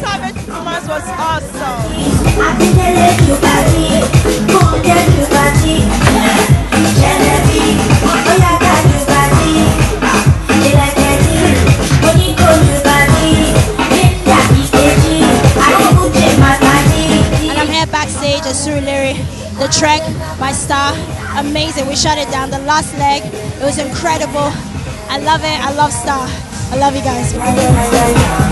Savage performance was awesome. And I'm here backstage at Surulere, the trek by Star. Amazing. We shut it down. The last leg, it was incredible. I love it. I love Star. I love you guys.